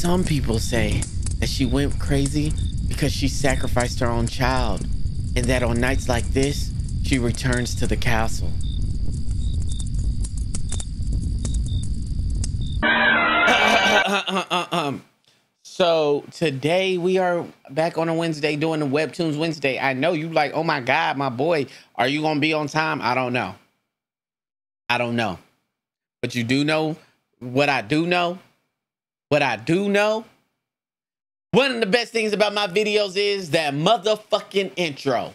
Some people say that she went crazy because she sacrificed her own child, and that on nights like this, she returns to the castle. so today we are back on a Wednesday doing the Webtoons Wednesday. I know you like, oh my God, my boy, are you gonna be on time? I don't know. I don't know. But you do know what I do know. What I do know. One of the best things about my videos is that motherfucking intro.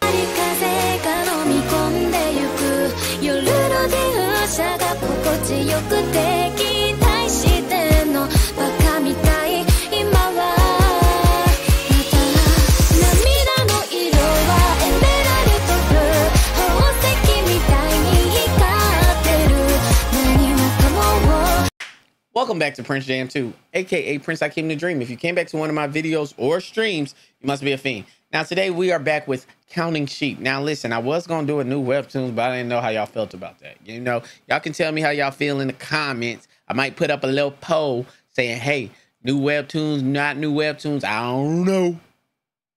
Welcome back to PrinceJM2, aka Prince I Came to Dream. If you came back to one of my videos or streams, you must be a fiend. Now, today we are back with Counting Sheep. Now, listen, I was going to do a new Webtoons, but I didn't know how y'all felt about that. You know, y'all can tell me how y'all feel in the comments. I might put up a little poll saying, hey, new Webtoons, not new Webtoons. I don't know.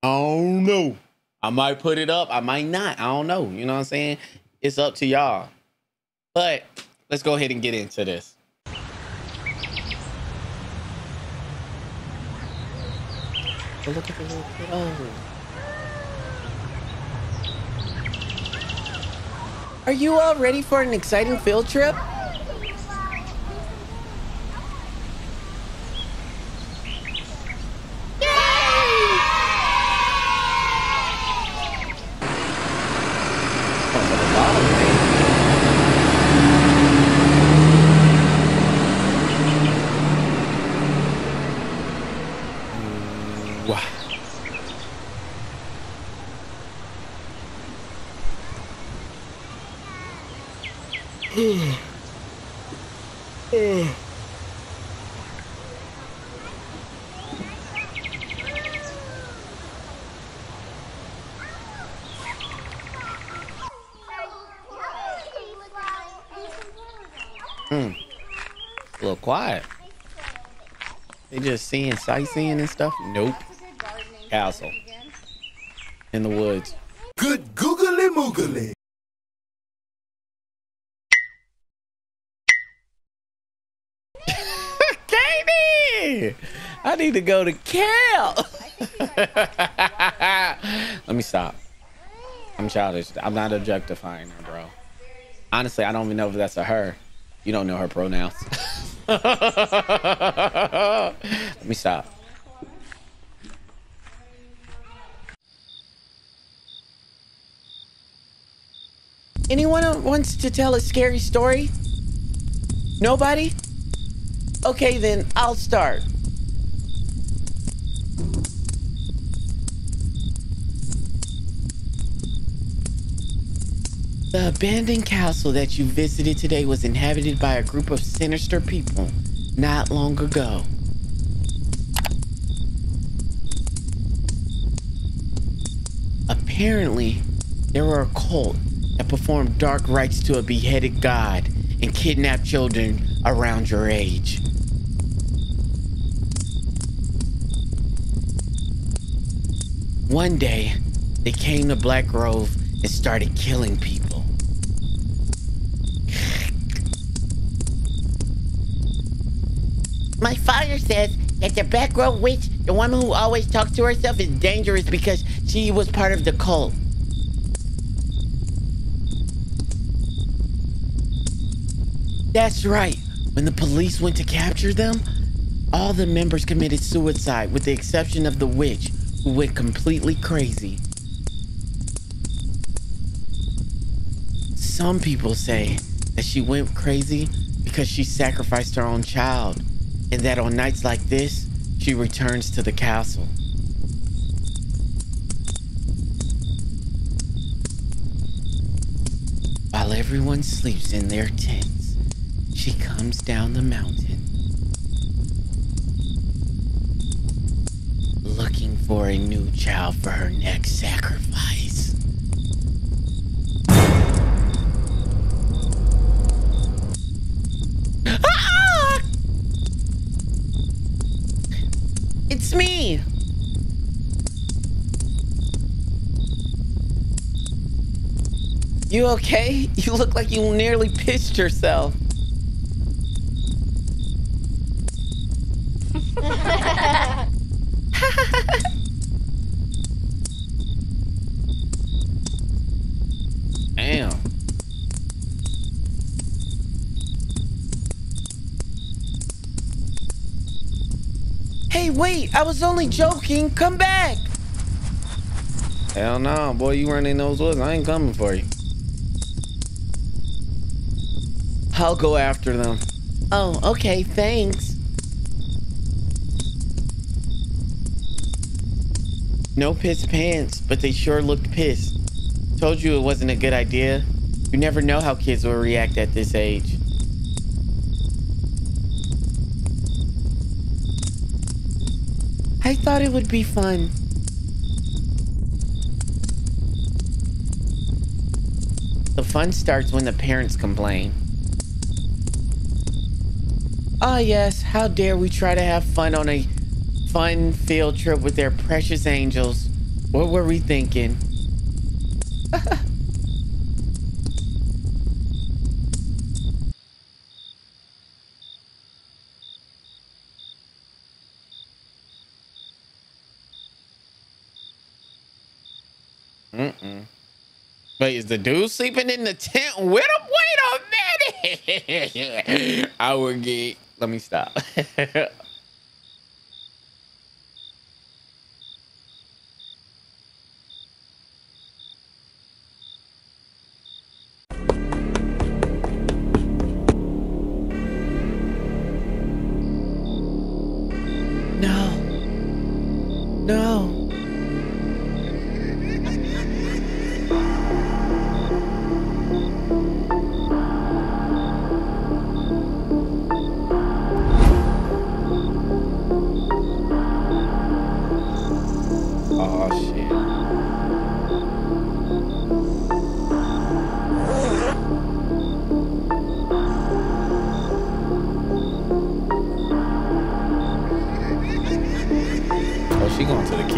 I don't know. I might put it up. I might not. I don't know. You know what I'm saying? It's up to y'all. But let's go ahead and get into this. Oh, look at the little kiddo. Oh. Are you all ready for an exciting field trip? Wow. Hmm. A little quiet. They just seeing sightseeing and stuff? Nope. Castle. In the woods. Good googly moogly. Katie! I need to go to camp. Let me stop. I'm childish. I'm not objectifying her, bro. Honestly, I don't even know if that's a her. You don't know her pronouns. Let me stop. Anyone wants to tell a scary story? Nobody? Okay, then I'll start. The abandoned castle that you visited today was inhabited by a group of sinister people not long ago. Apparently, there were a cult that performed dark rites to a beheaded god and kidnapped children around your age. One day, they came to Blackgrove and started killing people. My father says that the Blackgrove witch, the woman who always talks to herself, is dangerous because she was part of the cult. That's right. When the police went to capture them, all the members committed suicide with the exception of the witch, who went completely crazy. Some people say that she went crazy because she sacrificed her own child, and that on nights like this, she returns to the castle. While everyone sleeps in their tents, she comes down the mountain looking for a new child for her next sacrifice. Ah! It's me. You okay? You look like you nearly pissed yourself. Damn. Hey, wait, I was only joking. Come back. Hell no, boy, you running those woods. I ain't coming for you. I'll go after them. Oh, okay, thanks. No piss pants, but they sure looked pissed. Told you it wasn't a good idea. You never know how kids will react at this age. I thought it would be fun. The fun starts when the parents complain. Ah, yes, how dare we try to have fun on a fun field trip with their precious angels. What were we thinking? Mm-mm. Wait, is the dude sleeping in the tent with him? Wait a minute. I would get. Let me stop.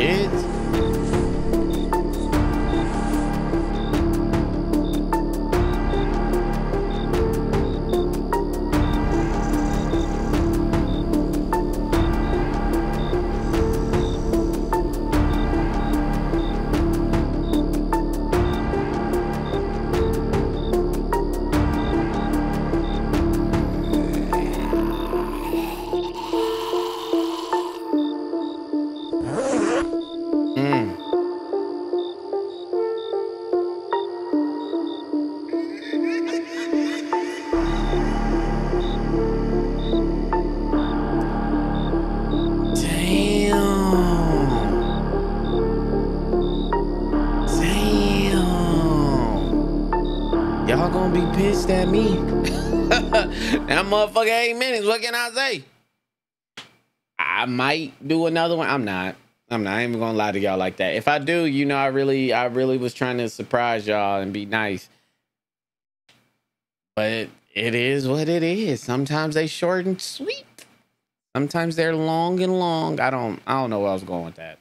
kids? Y'all gonna be pissed at me. that motherfucker eight minutes. What can I say? I might do another one. I'm not. I'm not even gonna lie to y'all like that. If I do, you know, I really, I really was trying to surprise y'all and be nice. But it is what it is. Sometimes they short and sweet. Sometimes they're long and long. I don't, I don't know where I was going with that.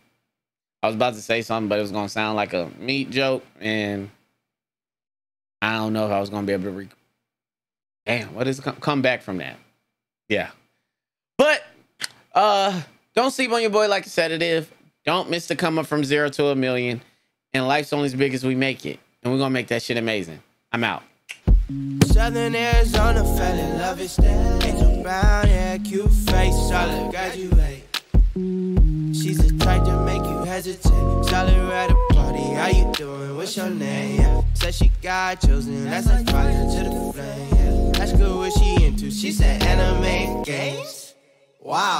I was about to say something, but it was gonna sound like a meat joke, and I don't know if I was gonna be able to. Re- Damn, what is come, back from that? Yeah, but uh, don't sleep on your boy like a sedative. Don't miss the come up from zero to a million. And life's only as big as we make it. And we're gonna make that shit amazing. I'm out. Southern Arizona, fell in love that. Angel Brown, yeah, cute face, solid graduate. She's the type to make you hesitate. Solid a party, how you doing? What's your name? Yeah. Said she got chosen, that's like fire to the flame. Yeah. Ask her what she into, she said anime games. Wow.